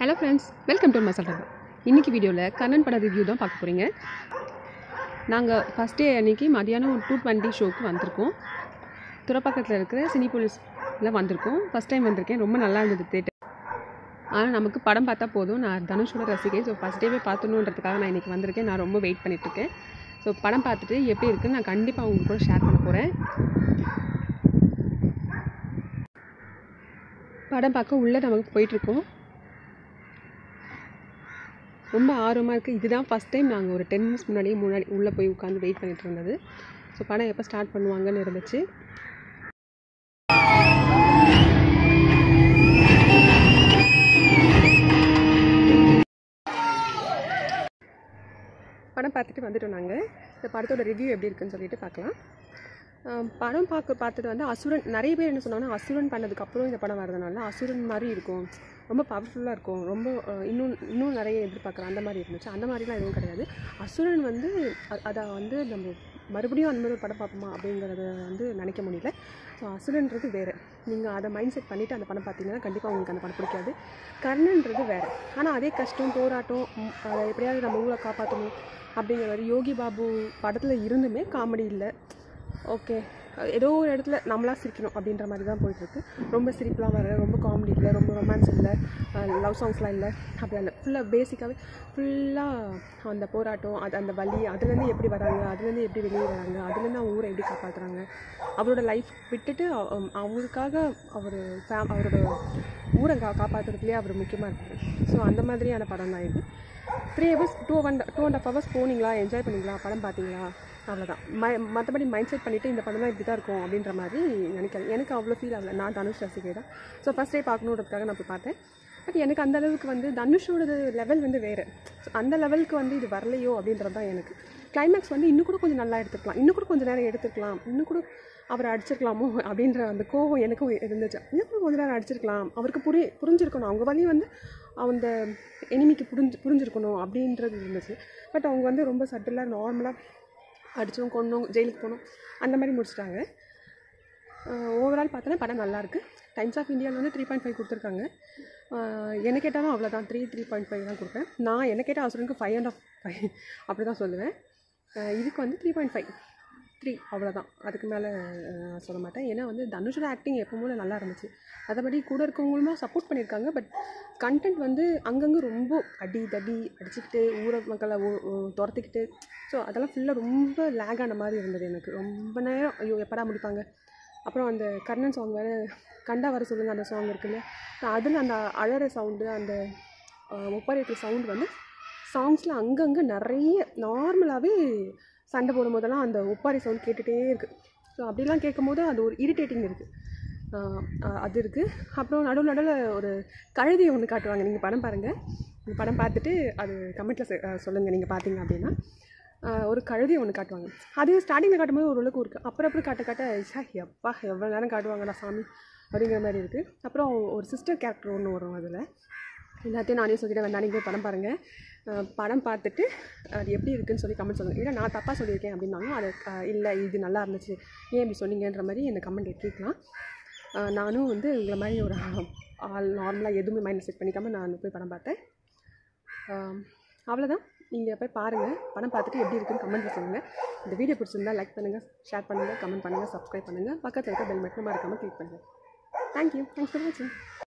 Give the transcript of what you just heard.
Hello friends welcome to Masala Dabba இன்றைக்கி வீடியோவில் கண்ணன் பட ரிவ்யூ தான் பார்க்க போகிறீங்க நாங்கள் ஃபஸ்ட் டே அன்றைக்கி மதியானம் டூ டுவெண்ட்டி ஷோக்கு வந்திருக்கோம். துறப்பாக்கத்தில் இருக்கிற சினி போலீஸில் வந்திருக்கோம். ஃபஸ்ட் டைம் வந்திருக்கேன். ரொம்ப நல்லா இருந்தது தேட்டர் ஆனால் நமக்கு படம் பார்த்தா போதும். நான் தனுஷோட ரசிகை. ஸோ ஃபஸ்ட் டேவே பார்த்தணுன்றதுக்காக நான் இன்றைக்கி வந்திருக்கேன். நான் ரொம்ப வெயிட் பண்ணிகிட்ருக்கேன் ஸோ படம் பார்த்துட்டு எப்படி இருக்குன்னு நான் கண்டிப்பாக உங்களுக்கு கூட ஷேர் பண்ண போகிறேன் படம் பார்க்க உள்ளே நமக்கு போயிட்டுருக்கோம் ரொம்ப ஆர்வமாக இருக்குது இதுதான் ஃபஸ்ட் டைம் நாங்கள் ஒரு டென் மினிட்ஸ் முன்னாடியே முன்னாடி உள்ளே போய் உட்காந்து வெயிட் பண்ணிகிட்டு இருந்தது. ஸோ படம் எப்போ ஸ்டார்ட் பண்ணுவாங்கன்னு இருந்துச்சு. படம் பார்த்துட்டு வந்துட்டோம் நாங்கள் இந்த படத்தோட ரிவ்யூ எப்படி இருக்குன்னு சொல்லிட்டு பார்க்கலாம். படம் பார்க்க பார்த்தது வந்து அசுரன் நிறைய பேர் என்ன சொன்னாங்கன்னா அசுரன் பண்ணதுக்கப்புறம் இந்த படம் வரதுனால அசுரன் மாதிரி இருக்கும். ரொம்ப பவர்ஃபுல்லாக இருக்கும். ரொம்ப இன்னும் இன்னும் நிறைய எதிர்பார்க்குறேன் அந்த மாதிரி இருந்துச்சு. அந்த மாதிரிலாம் எதுவும் கிடையாது. அசுரன் வந்து அதை வந்து நம்ம மறுபடியும் அந்த மாதிரி ஒரு படம் பார்ப்போமா அப்படிங்கிறத வந்து நினைக்க முடியல. ஸோ அசுரன்றது வேறு. நீங்கள் அதை மைண்ட் செட் பண்ணிவிட்டு அந்த படம் பார்த்தீங்கன்னா கண்டிப்பாக உங்களுக்கு அந்த படம் பிடிக்காது. கர்ணன்றது வேறு. ஆனால் அதே கஷ்டம் போராட்டம் அதை எப்படியாவது நம்ம ஊரை காப்பாற்றணும் அப்படிங்கிற மாதிரி யோகி பாபு படத்தில் இருந்துமே காமெடி இல்லை. ஓகே. ஏதோ ஒரு இடத்துல நம்மளா சிரிக்கணும் அப்படின்ற மாதிரி தான் போயிட்டுருக்கு. ரொம்ப சிரிப்புலாம் வர ரொம்ப காமெடி இல்லை ரொம்ப ரொமான்ஸ் இல்லை லவ் சாங்ஸ்லாம் இல்லை. அப்படிலாம் இல்லை. ஃபுல்லாக பேசிக்காகவே ஃபுல்லாக அந்த போராட்டம் அது அந்த வலி அதுலேருந்து எப்படி வராங்க அதுலேருந்து எப்படி வெளியே வராங்க அதுலேருந்து அவங்க ஊரை எப்படி காப்பாற்றுறாங்க அவரோட லைஃப் விட்டுட்டு அவருக்காக அவர் ஃபேம் அவரோட ஊரை கா காப்பாற்றுறதுலேயே அவர் முக்கியமாக இருக்காரு ஸோ அந்த மாதிரியான படம் தான் இது three hours two one two and half hours போனீங்களா? என்ஜாய் பண்ணிங்களா? படம் பார்த்தீங்களா? அவ்வளோதான் மை மற்றபடி மைண்ட் செட் பண்ணிவிட்டு இந்த படம் தான் இப்படி தான் இருக்கும் அப்படின்ற மாதிரி நினைக்கிறேன் எனக்கு அவ்வளோ ஃபீல் ஆகலை. நான் தனுஷ் ரசிகை தான். ஸோ ஃபஸ்ட் டே பார்க்கணுன்றதுக்காக நான் போய் பார்த்தேன். பட் எனக்கு அந்த அளவுக்கு வந்து தனுஷோடது லெவல் வந்து வேறு. ஸோ அந்த லெவலுக்கு வந்து இது வரலையோ அப்படின்றது தான் எனக்கு. கிளைமேக்ஸ் வந்து இன்னும் கூட கொஞ்சம் நல்லா எடுத்துக்கலாம். இன்னும் கூட கொஞ்சம் நேரம் எடுத்துக்கலாம். இன்னும் கூட அவரை அடிச்சிருக்கலாமோ அப்படின்ற அந்த கோவம் எனக்கும் இருந்துச்சு. இன்னும் கூட கொஞ்சம் நேரம் அடிச்சிருக்கலாம். அவருக்கு புரி புரிஞ்சிருக்கணும். அவங்க வழி வந்து அந்த எனிமிக்கு புரிஞ்சு புரிஞ்சிருக்கணும் அப்படின்றது இருந்துச்சு. பட் அவங்க வந்து ரொம்ப சட்டிலாக நார்மலாக அடித்தோம் கொண்டோம் ஜெயிலுக்கு போனோம். அந்த மாதிரி முடிச்சிட்டாங்க. ஓவரால் பார்த்தோன்னா படம் நல்லாயிருக்கு டைம்ஸ் ஆஃப் இந்தியாவில் வந்து த்ரீ பாயிண்ட் ஃபைவ் கொடுத்துருக்காங்க. என்ன கேட்டாலும் அவ்வளோதான் த்ரீ த்ரீ பாயிண்ட் ஃபைவ் தான் கொடுப்பேன். நான் என்ன கேட்டால் அவசரனுக்கு ஃபைவ் அண்ட் ஆஃப் ஃபைவ் அப்படி தான் சொல்லுவேன். இதுக்கு வந்து த்ரீ பாயிண்ட் ஃபைவ் த்ரீ அவ்வளோதான் அதுக்கு மேலே சொல்ல மாட்டேன். ஏன்னா வந்து தனுஷோட ஆக்டிங் எப்போவுமே நல்லா இருந்துச்சு. அதபடி கூட இருக்கவங்களுமே சப்போர்ட் பண்ணியிருக்காங்க. பட் கண்டென்ட் வந்து அங்கங்கே ரொம்ப அடி தடி அடிச்சுக்கிட்டு ஊர மக்களை ஊ- துரத்திக்கிட்டு ஸோ அதெல்லாம் ஃபுல்லாக ரொம்ப லேக் ஆன மாதிரி இருந்தது எனக்கு. ரொம்ப நேரம் ஐயோ எப்படா முடிப்பாங்க? அப்புறம் அந்த கர்ணன் சாங் வேறு கண்டா வர சொல்லுங்கள் அந்த சாங் இருக்குல்ல. அதில் அந்த அழற சவுண்டு அந்த ஒப்பரேட்டிவ் சவுண்ட் வந்து சாங்ஸில் அங்கங்கே நிறைய நார்மலாகவே சண்டை போடும் போதெல்லாம் அந்த ஒப்பாரி சவுண்ட் கேட்டுகிட்டே இருக்குது ஸோ அப்படிலாம் கேட்கும் போது அது ஒரு இரிட்டேட்டிங் இருக்குது அது இருக்குது அப்புறம் நடுவில் நடுவில் ஒரு கழுதியை ஒன்று காட்டுவாங்க. நீங்கள் படம் பாருங்கள் இந்த படம் பார்த்துட்டு அது கமெண்ட்டில் சொல்லுங்கள் நீங்கள் பார்த்தீங்க அப்படின்னா. ஒரு கழுதி ஒன்று காட்டுவாங்க. அது ஸ்டார்டிங்கில் காட்டும்போது ஓரளவுக்கு இருக்குது அப்புறம் அப்புறம் காட்ட காட்ட சா எப்பா எவ்வளோ நேரம் காட்டுவாங்கடா சாமி? அப்படிங்கிற மாதிரி இருக்குது அப்புறம் ஒரு சிஸ்டர் கேரக்டர் ஒன்று வரும் அதில். எல்லாத்தையும் நானே சொல்லிட்டு வேண்டாம் நீங்கள் போய் படம் பாருங்கள் படம் பார்த்துட்டு அது எப்படி இருக்குதுன்னு சொல்லி கமெண்ட் சொல்லுங்கள் இல்லை நான் தப்பாக சொல்லியிருக்கேன் அப்படின்னாலும் அது இல்லை இது நல்லா இருந்துச்சு. ஏன் இப்படி சொன்னீங்கன்ற மாதிரி இந்த கமெண்ட்டில் கேட்கலாம். நானும் வந்து உங்களை மாதிரி ஒரு ஆள் நார்மலாக எதுவுமே மைண்ட் செட் பண்ணிக்காமல் நான் போய் படம் பார்த்தேன். அவ்வளோதான் நீங்கள் போய் பாருங்கள் படம் பார்த்துட்டு எப்படி இருக்குன்னு கமெண்ட் சொல்லுங்கள் இந்த வீடியோ பிடிச்சிருந்தா லைக் பண்ணுங்கள் ஷேர் பண்ணுங்கள் கமெண்ட் பண்ணுங்கள் சப்ஸ்கிரைப் பண்ணுங்கள் பக்கத்தில் இருக்க பெல் மட்டுமா இருக்காமல் கிளிக் பண்ணுங்கள் தேங்க்யூ தேங்க்ஸ் ஃபார் வாட்சிங்